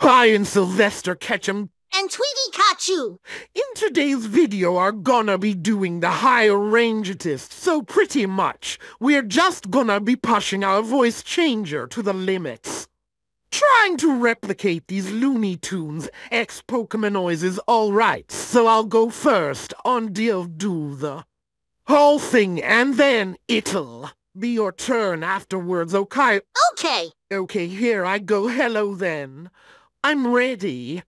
Hi, and Sylvester Ketchum. And Tweetykachu. In today's video, are gonna be doing the higher rangetist, so pretty much, we're just gonna be pushing our voice changer to the limits. Trying to replicate these Looney Tunes ex-Pokemon noises alright, so I'll go first on Deal Do the whole thing, and then it'll be your turn afterwards, okay? Okay. Okay, here I go. Hello then. I'm ready.